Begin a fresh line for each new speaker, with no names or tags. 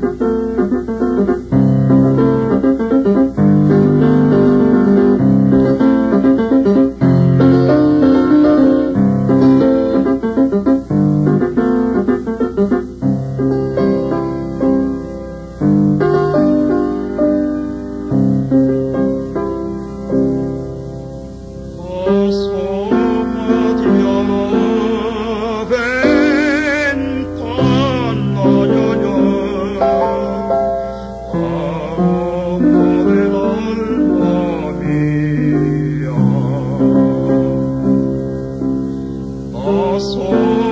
Thank you. soul.